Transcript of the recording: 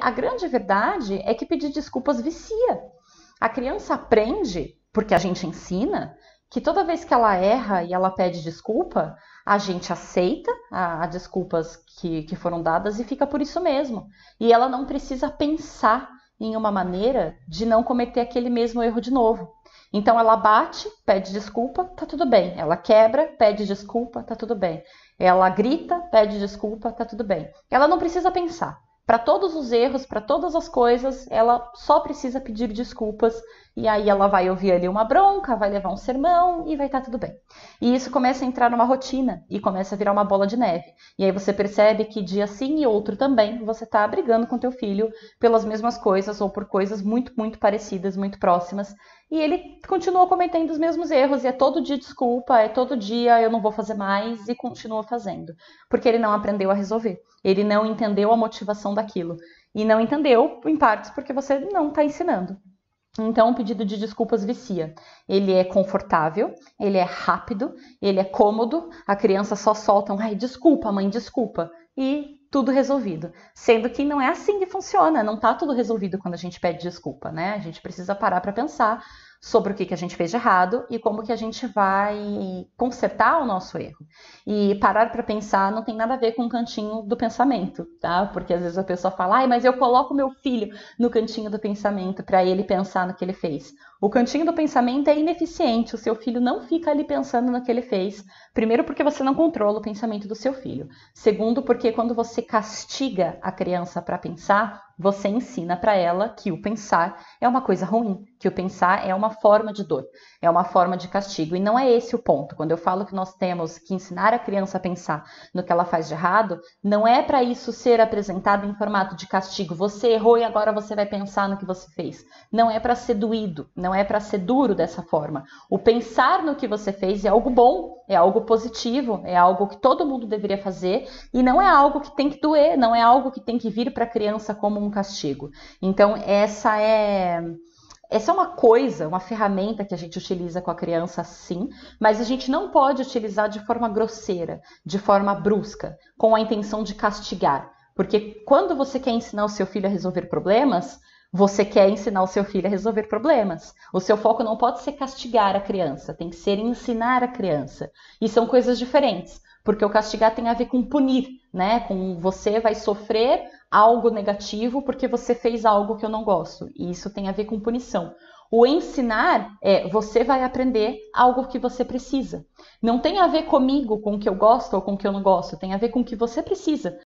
a grande verdade é que pedir desculpas vicia. A criança aprende, porque a gente ensina, que toda vez que ela erra e ela pede desculpa, a gente aceita as desculpas que, que foram dadas e fica por isso mesmo. E ela não precisa pensar em uma maneira de não cometer aquele mesmo erro de novo. Então ela bate, pede desculpa, tá tudo bem. Ela quebra, pede desculpa, tá tudo bem. Ela grita, pede desculpa, tá tudo bem. Ela não precisa pensar. Para todos os erros, para todas as coisas, ela só precisa pedir desculpas e aí ela vai ouvir ali uma bronca, vai levar um sermão e vai estar tá tudo bem. E isso começa a entrar numa rotina e começa a virar uma bola de neve. E aí você percebe que dia sim e outro também você está brigando com teu filho pelas mesmas coisas ou por coisas muito, muito parecidas, muito próximas. E ele continua cometendo os mesmos erros e é todo dia desculpa, é todo dia eu não vou fazer mais e continua fazendo, porque ele não aprendeu a resolver. Ele não entendeu a motivação daquilo. E não entendeu, em partes, porque você não está ensinando. Então, o pedido de desculpas vicia. Ele é confortável, ele é rápido, ele é cômodo. A criança só solta um, ai, desculpa, mãe, desculpa. E tudo resolvido. Sendo que não é assim que funciona, não está tudo resolvido quando a gente pede desculpa, né? A gente precisa parar para pensar sobre o que, que a gente fez de errado e como que a gente vai consertar o nosso erro. E parar para pensar não tem nada a ver com o cantinho do pensamento, tá? Porque às vezes a pessoa fala, ai, mas eu coloco meu filho no cantinho do pensamento para ele pensar no que ele fez. O cantinho do pensamento é ineficiente, o seu filho não fica ali pensando no que ele fez. Primeiro, porque você não controla o pensamento do seu filho. Segundo, porque quando você castiga a criança para pensar, você ensina para ela que o pensar é uma coisa ruim, que o pensar é uma forma de dor, é uma forma de castigo. E não é esse o ponto. Quando eu falo que nós temos que ensinar a criança a pensar no que ela faz de errado, não é para isso ser apresentado em formato de castigo. Você errou e agora você vai pensar no que você fez. Não é para ser doído, não é para ser duro dessa forma. O pensar no que você fez é algo bom, é algo positivo, é algo que todo mundo deveria fazer e não é algo que tem que doer, não é algo que tem que vir para a criança um castigo. Então, essa é. Essa é uma coisa, uma ferramenta que a gente utiliza com a criança, sim, mas a gente não pode utilizar de forma grosseira, de forma brusca, com a intenção de castigar. Porque quando você quer ensinar o seu filho a resolver problemas, você quer ensinar o seu filho a resolver problemas. O seu foco não pode ser castigar a criança, tem que ser ensinar a criança. E são coisas diferentes, porque o castigar tem a ver com punir, né? Com você vai sofrer algo negativo porque você fez algo que eu não gosto. E isso tem a ver com punição. O ensinar é você vai aprender algo que você precisa. Não tem a ver comigo, com o que eu gosto ou com o que eu não gosto, tem a ver com o que você precisa.